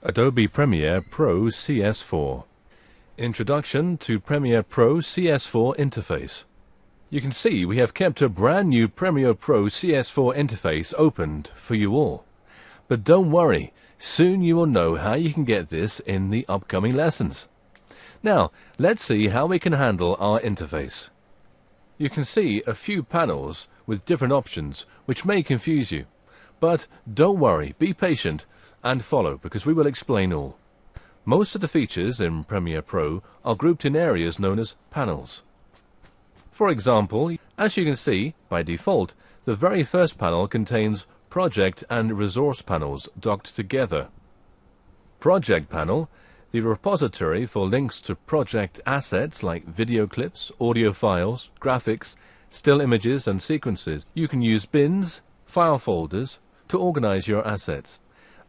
Adobe Premiere Pro CS4 Introduction to Premiere Pro CS4 interface. You can see we have kept a brand new Premiere Pro CS4 interface opened for you all. But don't worry, soon you will know how you can get this in the upcoming lessons. Now, let's see how we can handle our interface. You can see a few panels with different options which may confuse you. But don't worry, be patient and follow because we will explain all. Most of the features in Premiere Pro are grouped in areas known as panels. For example, as you can see, by default, the very first panel contains project and resource panels docked together. Project panel, the repository for links to project assets like video clips, audio files, graphics, still images and sequences. You can use bins, file folders, to organize your assets.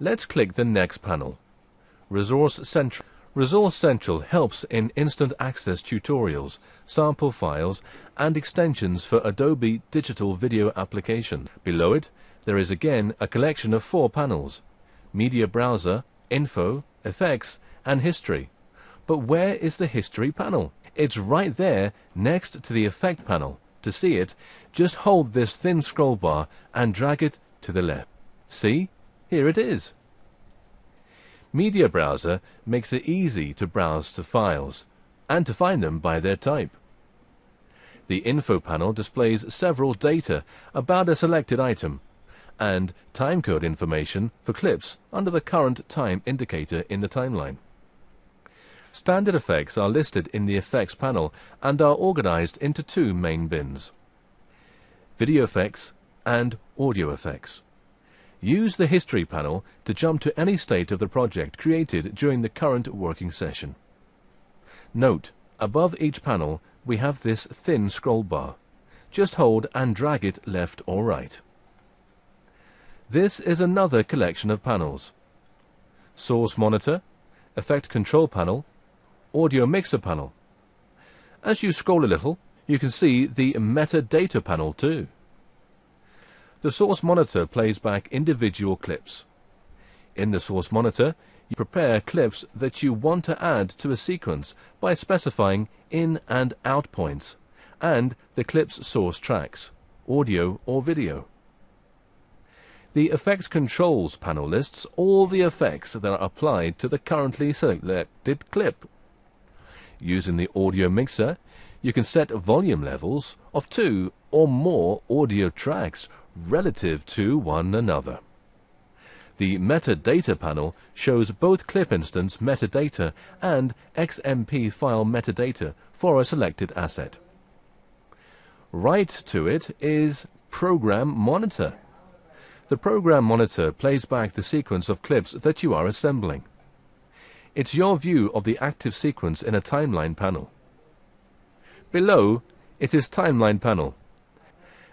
Let's click the next panel. Resource Central. Resource Central helps in instant access tutorials, sample files, and extensions for Adobe Digital Video application. Below it, there is again a collection of four panels. Media Browser, Info, Effects, and History. But where is the History panel? It's right there next to the Effect panel. To see it, just hold this thin scroll bar and drag it to the left. See? Here it is. Media Browser makes it easy to browse to files and to find them by their type. The Info panel displays several data about a selected item and timecode information for clips under the current time indicator in the timeline. Standard effects are listed in the Effects panel and are organized into two main bins. Video effects and audio effects. Use the History panel to jump to any state of the project created during the current working session. Note, above each panel we have this thin scroll bar. Just hold and drag it left or right. This is another collection of panels. Source Monitor, Effect Control Panel, Audio Mixer Panel. As you scroll a little, you can see the Metadata panel too. The source monitor plays back individual clips. In the source monitor, you prepare clips that you want to add to a sequence by specifying in and out points and the clip's source tracks, audio or video. The Effects Controls panel lists all the effects that are applied to the currently selected clip. Using the audio mixer, you can set volume levels of two or more audio tracks relative to one another. The metadata panel shows both clip instance metadata and XMP file metadata for a selected asset. Right to it is Program Monitor. The Program Monitor plays back the sequence of clips that you are assembling. It's your view of the active sequence in a timeline panel. Below, it is Timeline panel.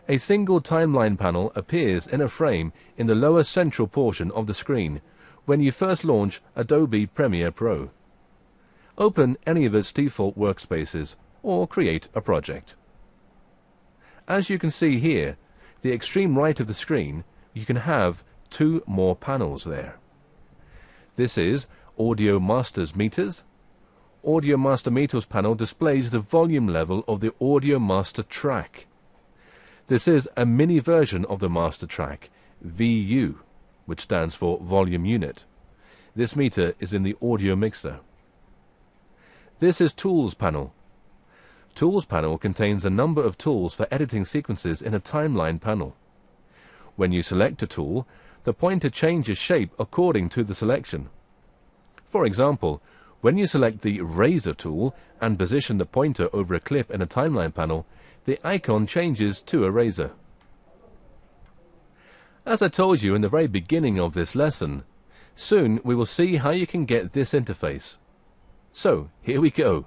A single timeline panel appears in a frame in the lower central portion of the screen when you first launch Adobe Premiere Pro. Open any of its default workspaces or create a project. As you can see here, the extreme right of the screen, you can have two more panels there. This is Audio Masters Meters. Audio Master Meters panel displays the volume level of the Audio Master track. This is a mini version of the master track, VU, which stands for volume unit. This meter is in the audio mixer. This is Tools panel. Tools panel contains a number of tools for editing sequences in a timeline panel. When you select a tool, the pointer changes shape according to the selection. For example, when you select the Razor tool and position the pointer over a clip in a timeline panel, the icon changes to a razor. As I told you in the very beginning of this lesson, soon we will see how you can get this interface. So, here we go.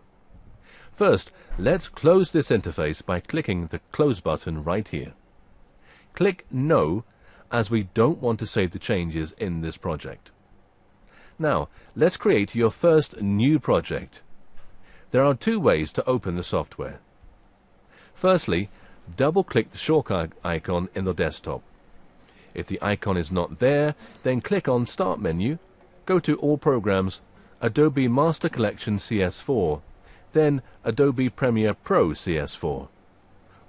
First, let's close this interface by clicking the Close button right here. Click No, as we don't want to save the changes in this project. Now, let's create your first new project. There are two ways to open the software. Firstly, double-click the shortcut icon in the desktop. If the icon is not there, then click on Start menu, go to All Programs, Adobe Master Collection CS4, then Adobe Premiere Pro CS4.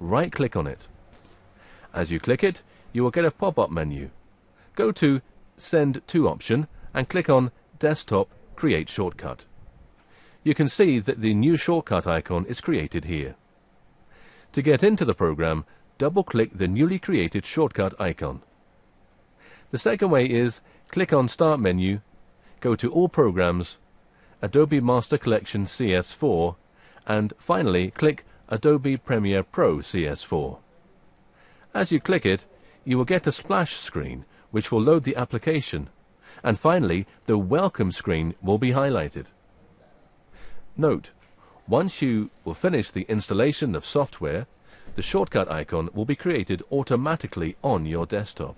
Right-click on it. As you click it, you will get a pop-up menu. Go to Send To option and click on Desktop Create Shortcut. You can see that the new shortcut icon is created here. To get into the program, double-click the newly created shortcut icon. The second way is click on Start menu, go to All Programs, Adobe Master Collection CS4, and finally click Adobe Premiere Pro CS4. As you click it, you will get a splash screen which will load the application, and finally the Welcome screen will be highlighted. Note, once you will finish the installation of software, the shortcut icon will be created automatically on your desktop.